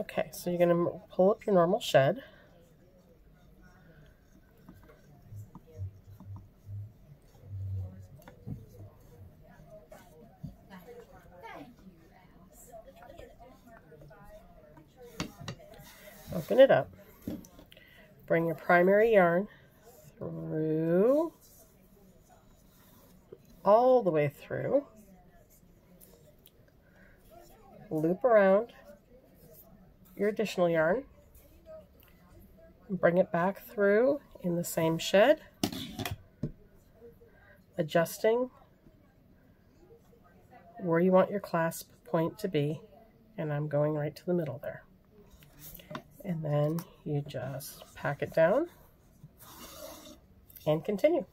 Okay, so you're going to pull up your normal shed. Open it up. Bring your primary yarn through, all the way through. Loop around your additional yarn. Bring it back through in the same shed, adjusting where you want your clasp point to be, and I'm going right to the middle there. And then you just pack it down and continue.